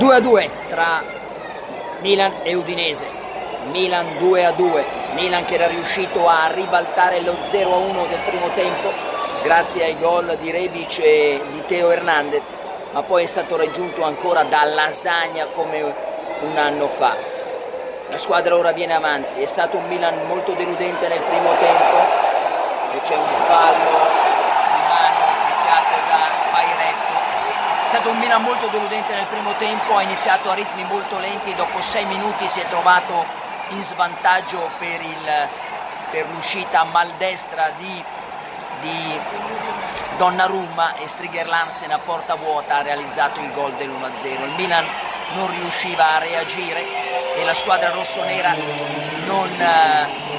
2 a 2 tra Milan e Udinese. Milan 2 a 2. Milan che era riuscito a ribaltare lo 0 a 1 del primo tempo grazie ai gol di Rebic e di Teo Hernandez, ma poi è stato raggiunto ancora da Lasagna come un anno fa. La squadra ora viene avanti, è stato un Milan molto deludente nel primo tempo e c'è un fallo È stato un Milan molto deludente nel primo tempo, ha iniziato a ritmi molto lenti, dopo sei minuti si è trovato in svantaggio per, per l'uscita maldestra di, di Donnarumma e Striger Larsen a porta vuota ha realizzato il gol dell'1-0. Il Milan non riusciva a reagire e la squadra rossonera non... Eh,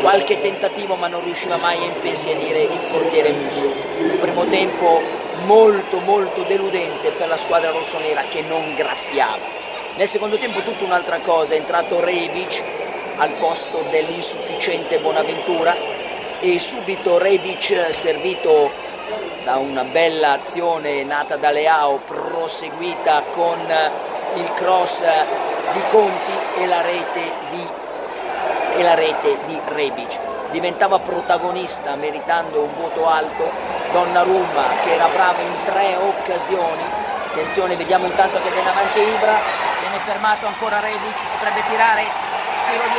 qualche tentativo ma non riusciva mai a impensierire il portiere Musso. Il primo tempo molto molto deludente per la squadra rossonera che non graffiava. Nel secondo tempo tutta un'altra cosa, è entrato Rebic al posto dell'insufficiente Bonaventura e subito Rebic servito da una bella azione nata da Leao proseguita con il cross di Conti e la rete di, e la rete di Rebic diventava protagonista meritando un voto alto, Donnarumma che era bravo in tre occasioni, attenzione vediamo intanto che viene avanti Ibra, viene fermato ancora Rebic, potrebbe tirare, tiro di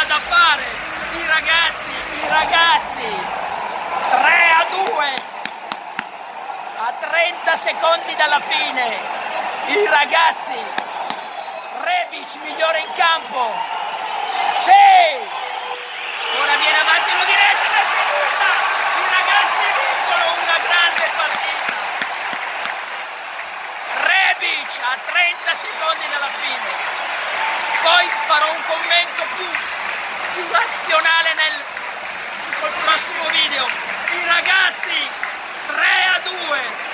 nulla da fare. I ragazzi, i ragazzi. 3 a 2. A 30 secondi dalla fine. I ragazzi. Rebic migliore in campo. Sì. Ora viene avanti l'Udinese per finita. I ragazzi vincono una grande partita. Rebic a 30 secondi dalla fine. Poi farò un commento più più razionale nel prossimo video. I ragazzi 3 a 2.